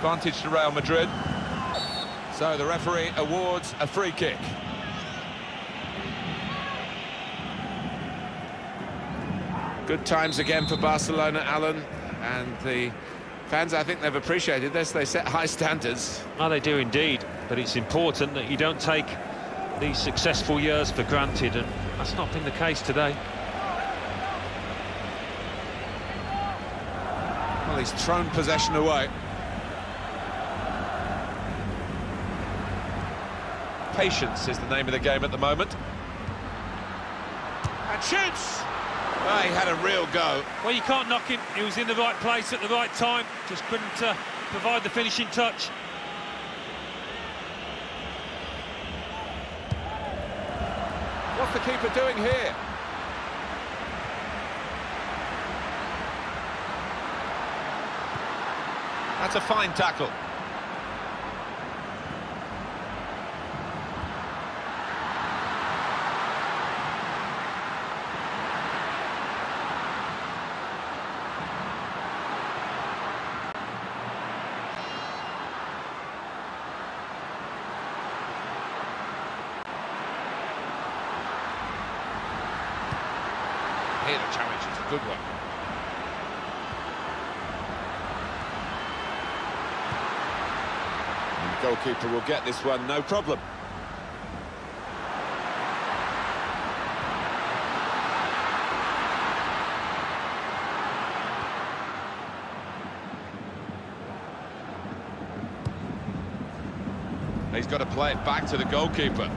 Advantage to Real Madrid. So the referee awards a free kick. Good times again for Barcelona, Alan, and the fans, I think they've appreciated this. They set high standards. Oh, they do indeed, but it's important that you don't take these successful years for granted, and that's not been the case today. Well, he's thrown possession away. Patience is the name of the game at the moment. And shoots! Oh, he had a real go. Well, you can't knock him. He was in the right place at the right time. Just couldn't uh, provide the finishing touch. What's the keeper doing here? That's a fine tackle. The challenge is a good one. And the goalkeeper will get this one, no problem. He's got to play it back to the goalkeeper.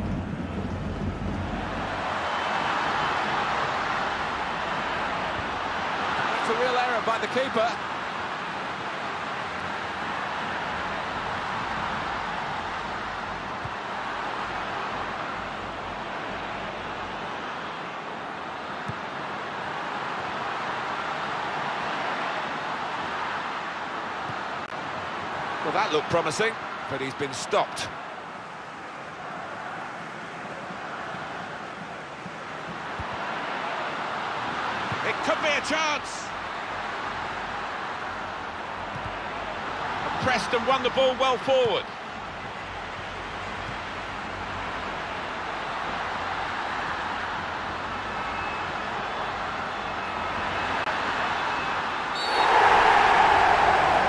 It's a real error by the keeper. Well, that looked promising, but he's been stopped. It could be a chance. And Preston won the ball well forward.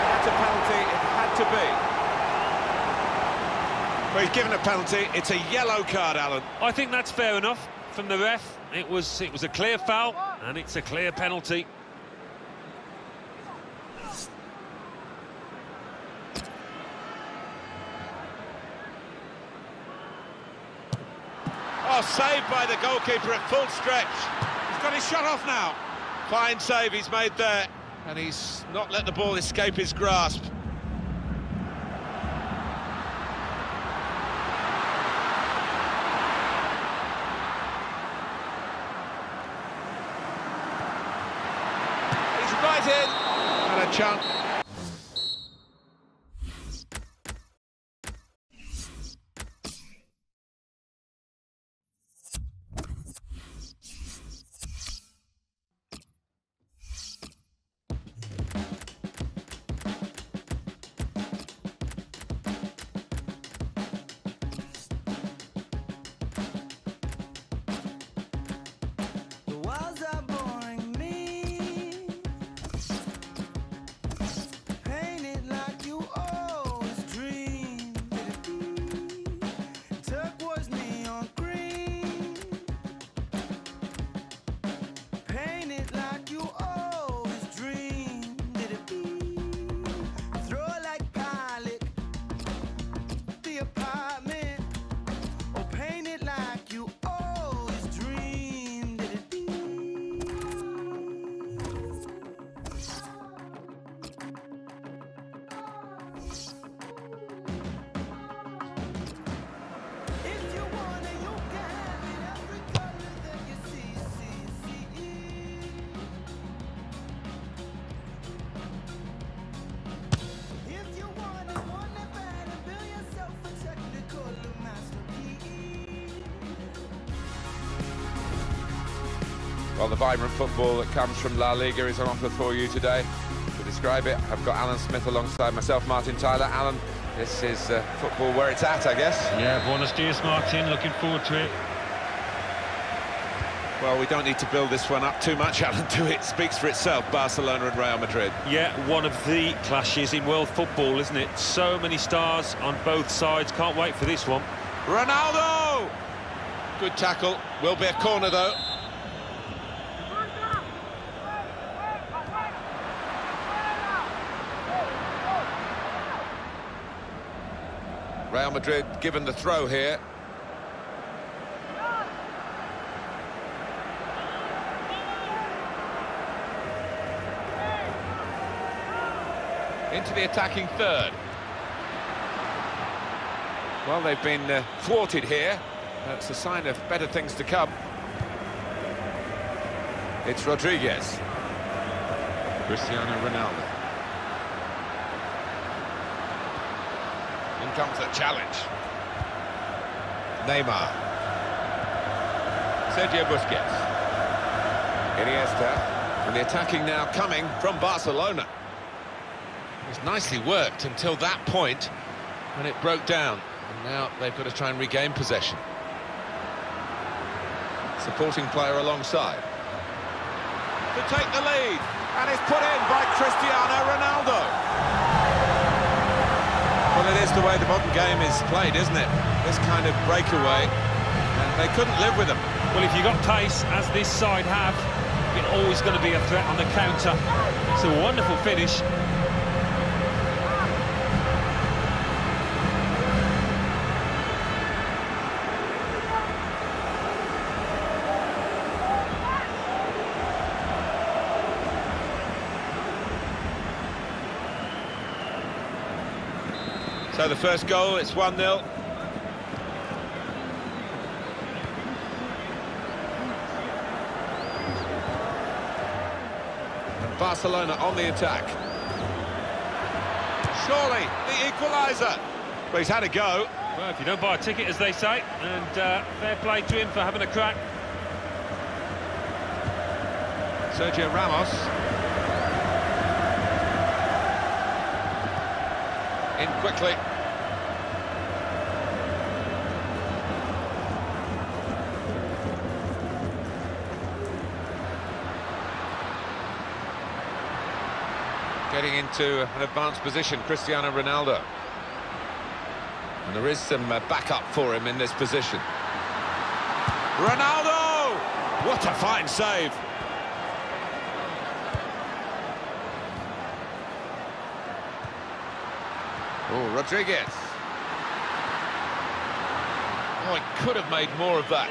That's a penalty, it had to be. Well, he's given a penalty, it's a yellow card, Alan. I think that's fair enough from the ref. It was it was a clear foul, and it's a clear penalty. Saved by the goalkeeper at full stretch. He's got his shot off now. Fine save he's made there. And he's not let the ball escape his grasp. He's right in. And a chance. Vibrant football that comes from La Liga is on offer for you today To describe it. I've got Alan Smith alongside myself, Martin Tyler. Alan, this is uh, football where it's at, I guess. Yeah, buenos dias, Martin. Looking forward to it. Well, we don't need to build this one up too much, Alan, do it? Speaks for itself, Barcelona and Real Madrid. Yeah, one of the clashes in world football, isn't it? So many stars on both sides. Can't wait for this one. Ronaldo! Good tackle. Will be a corner, though. Real Madrid given the throw here. Into the attacking third. Well, they've been uh, thwarted here. That's a sign of better things to come. It's Rodriguez. Cristiano Ronaldo. In comes the challenge. Neymar. Sergio Busquets. Iniesta. And the attacking now coming from Barcelona. It was nicely worked until that point when it broke down. And now they've got to try and regain possession. Supporting player alongside. To take the lead. And it's put in by Cristiano Ronaldo. Well, it is the way the modern game is played, isn't it? This kind of breakaway. And they couldn't live with them. Well, if you've got pace, as this side have, you're always going to be a threat on the counter. It's a wonderful finish. So the first goal, it's 1-0. And Barcelona on the attack. Surely, the equaliser. But he's had a go. Well, if you don't buy a ticket, as they say, and uh, fair play to him for having a crack. Sergio Ramos. In quickly. Getting into an advanced position, Cristiano Ronaldo. And there is some uh, backup for him in this position. Ronaldo! What a fine save. Oh, Rodriguez. Oh, he could have made more of that,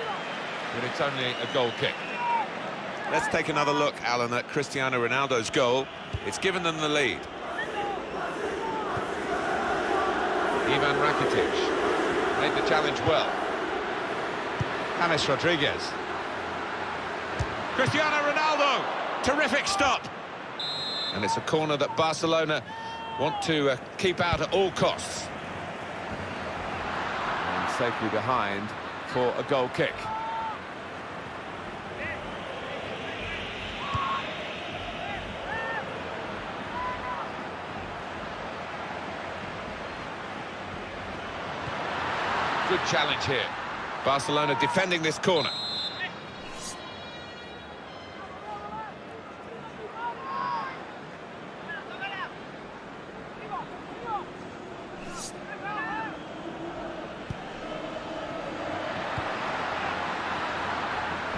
but it's only a goal kick. Let's take another look, Alan, at Cristiano Ronaldo's goal. It's given them the lead. Ivan Rakitic made the challenge well. James Rodriguez. Cristiano Ronaldo! Terrific stop! And it's a corner that Barcelona want to uh, keep out at all costs. And safely behind for a goal kick. Good challenge here. Barcelona defending this corner.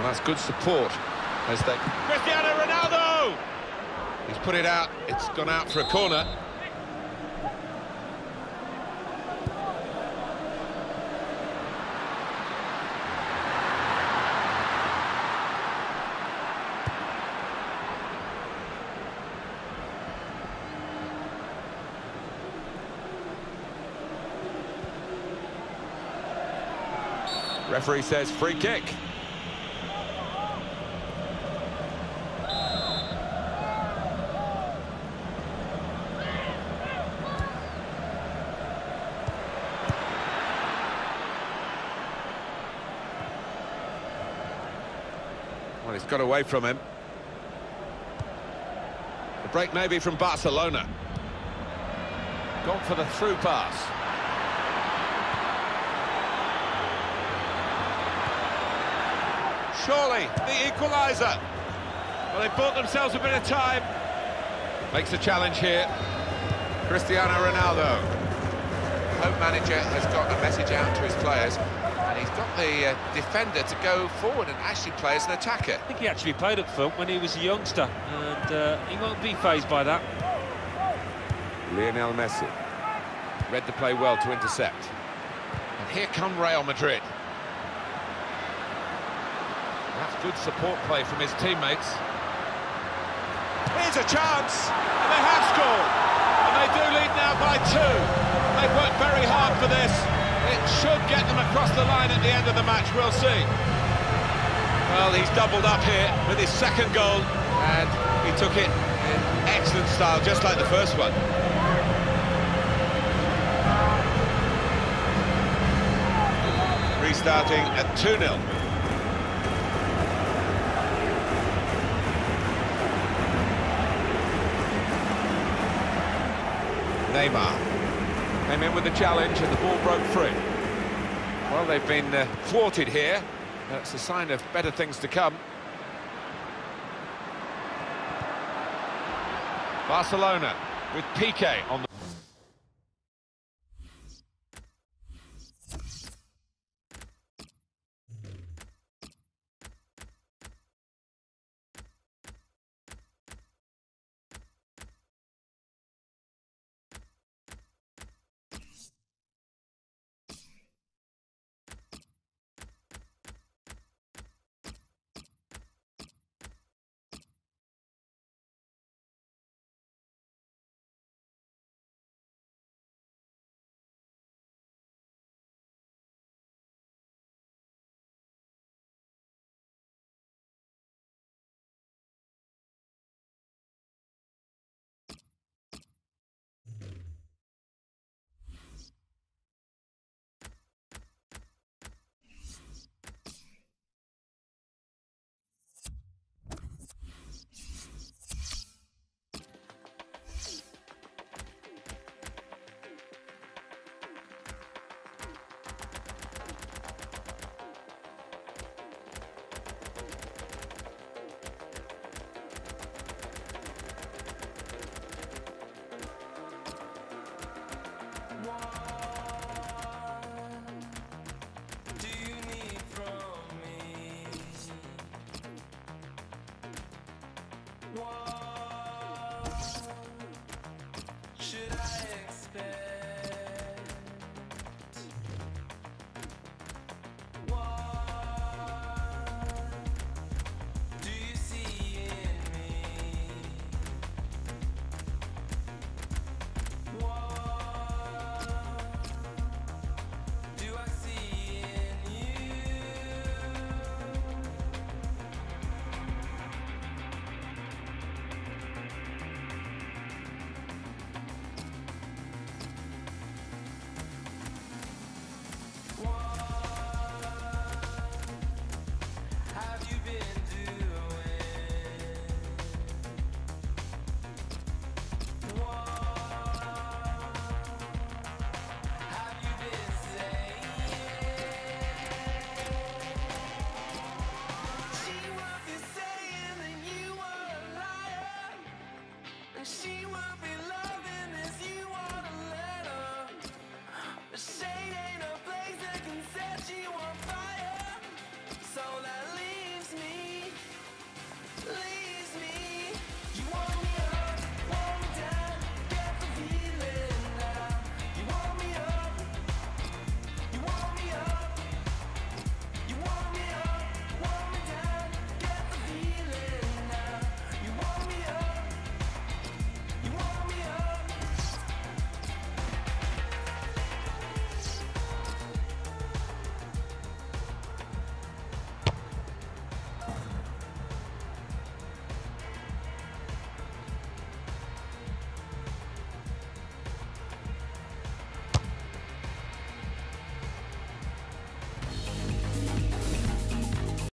That's good support as they... Cristiano Ronaldo! He's put it out. It's gone out for a corner. Referee says free kick. He's got away from him. The break maybe from Barcelona. Gone for the through pass. Surely, the equaliser. Well, they bought themselves a bit of time. Makes a challenge here. Cristiano Ronaldo. Home manager has got a message out to his players, got the uh, defender to go forward and actually play as an attacker. I think he actually played up front when he was a youngster, and uh, he won't be phased by that. Lionel Messi. Read the play well to intercept. And here come Real Madrid. That's good support play from his teammates. Here's a chance, and they have scored. And they do lead now by two. They've worked very hard for this. It should get them across the line at the end of the match, we'll see. Well, he's doubled up here with his second goal, and he took it in excellent style, just like the first one. Restarting at 2-0. Neymar came in with the challenge and the ball broke free. Well, they've been uh, thwarted here. That's a sign of better things to come. Barcelona with Piqué on the there. and she will be loved.